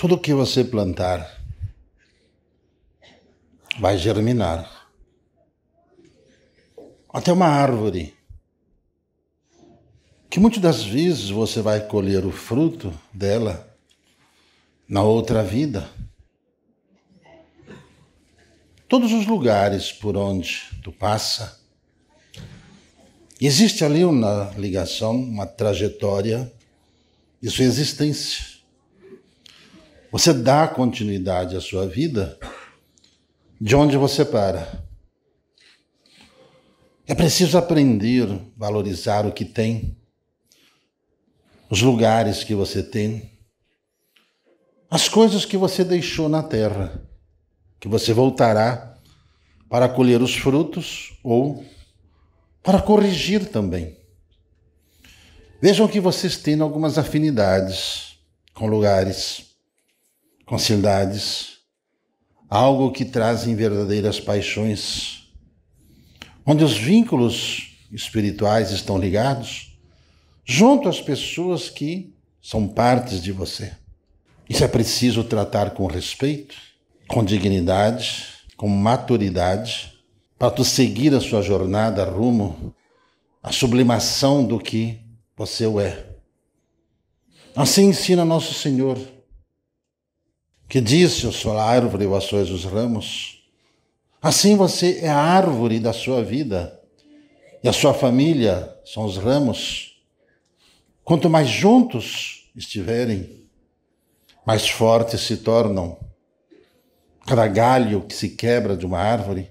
Tudo que você plantar vai germinar. Até uma árvore, que muitas das vezes você vai colher o fruto dela na outra vida. Todos os lugares por onde tu passa, existe ali uma ligação, uma trajetória de sua existência. Você dá continuidade à sua vida de onde você para. É preciso aprender valorizar o que tem, os lugares que você tem, as coisas que você deixou na terra, que você voltará para colher os frutos ou para corrigir também. Vejam que vocês têm algumas afinidades com lugares com cidades, algo que trazem verdadeiras paixões, onde os vínculos espirituais estão ligados, junto às pessoas que são partes de você. Isso é preciso tratar com respeito, com dignidade, com maturidade, para tu seguir a sua jornada rumo à sublimação do que você é. Assim ensina nosso Senhor que disse: Eu sou a árvore, vós sois os ramos. Assim você é a árvore da sua vida e a sua família são os ramos. Quanto mais juntos estiverem, mais fortes se tornam. Cada galho que se quebra de uma árvore,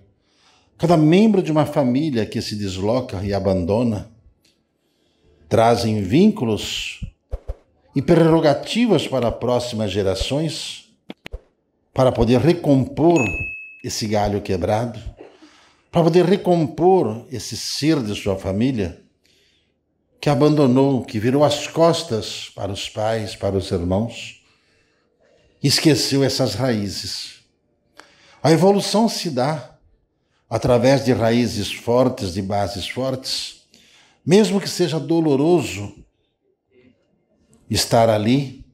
cada membro de uma família que se desloca e abandona, trazem vínculos e prerrogativas para próximas gerações para poder recompor esse galho quebrado, para poder recompor esse ser de sua família que abandonou, que virou as costas para os pais, para os irmãos, esqueceu essas raízes. A evolução se dá através de raízes fortes, de bases fortes, mesmo que seja doloroso estar ali,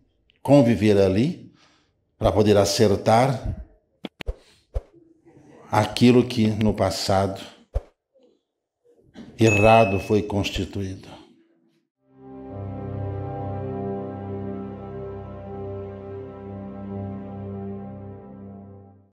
conviver ali, para poder acertar aquilo que no passado errado foi constituído.